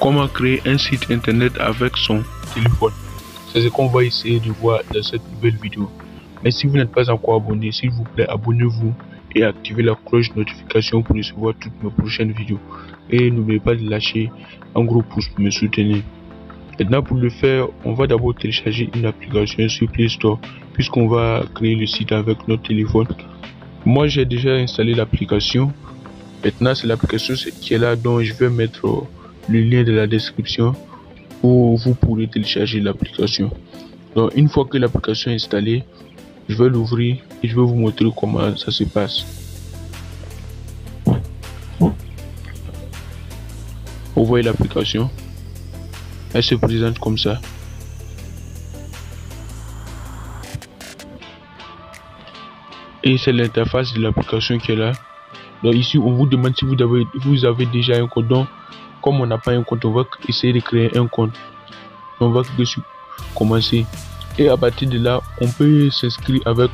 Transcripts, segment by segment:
comment créer un site internet avec son téléphone. C'est ce qu'on va essayer de voir dans cette nouvelle vidéo. Mais si vous n'êtes pas encore abonné, s'il vous plaît, abonnez-vous et activez la cloche de notification pour recevoir toutes mes prochaines vidéos. Et n'oubliez pas de lâcher un gros pouce pour me soutenir. Maintenant, pour le faire, on va d'abord télécharger une application sur Play Store puisqu'on va créer le site avec notre téléphone. Moi, j'ai déjà installé l'application. Maintenant, c'est l'application qui est là, donc je vais mettre le lien de la description où vous pourrez télécharger l'application. Donc une fois que l'application est installée, je vais l'ouvrir et je vais vous montrer comment ça se passe. Vous voyez l'application? Elle se présente comme ça. Et c'est l'interface de l'application qui est là. Donc ici, on vous demande si vous avez, vous avez déjà un compte. Comme on n'a pas un compte, on va essayer de créer un compte. On va dessus commencer. Et à partir de là, on peut s'inscrire avec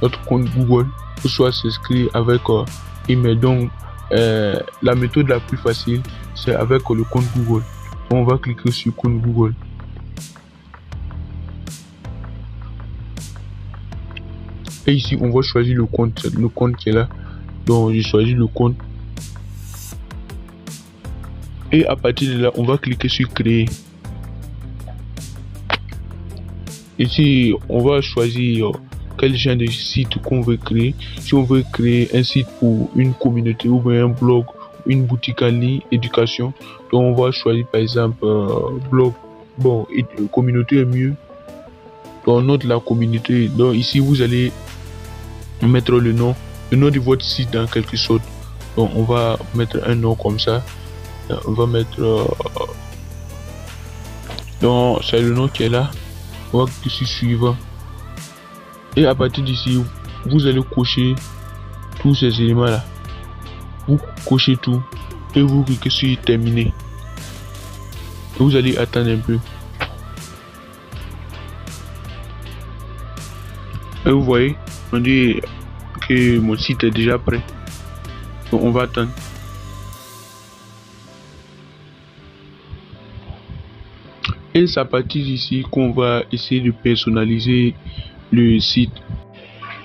notre compte Google ou soit s'inscrire avec euh, email. Donc, euh, la méthode la plus facile, c'est avec le compte Google. On va cliquer sur compte Google. Et ici, on va choisir le compte, le compte qui est là. Donc, j'ai choisi le compte et à partir de là on va cliquer sur créer. Ici on va choisir quel genre de site qu'on veut créer. Si on veut créer un site pour une communauté ou bien un blog une boutique en ligne éducation donc on va choisir par exemple euh, blog. Bon et, euh, communauté est mieux. Donc note la communauté. Donc ici vous allez mettre le nom le nom de votre site dans quelque sorte. Donc on va mettre un nom comme ça on va mettre donc c'est le nom qui est là. On va cliquer suivant et à partir d'ici vous allez cocher tous ces éléments là vous cochez tout et vous cliquez sur terminer. Vous allez attendre un peu. Et vous voyez on dit que mon site est déjà prêt. Donc on va attendre et c'est à partir d'ici qu'on va essayer de personnaliser le site.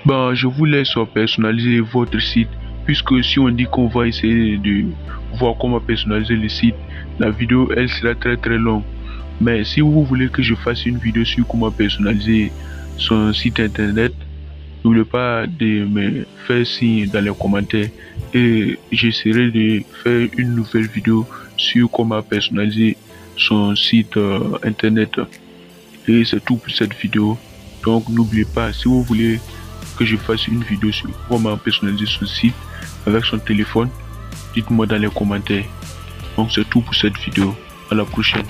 Bon je vous laisse personnaliser votre site puisque si on dit qu'on va essayer de voir comment personnaliser le site la vidéo elle sera très très longue. Mais si vous voulez que je fasse une vidéo sur comment personnaliser son site internet n'oubliez pas de me faire signe dans les commentaires et j'essaierai de faire une nouvelle vidéo sur comment personnaliser son site euh, internet. Et c'est tout pour cette vidéo. Donc n'oubliez pas, si vous voulez que je fasse une vidéo sur comment personnaliser son site avec son téléphone, dites-moi dans les commentaires. Donc c'est tout pour cette vidéo. À la prochaine.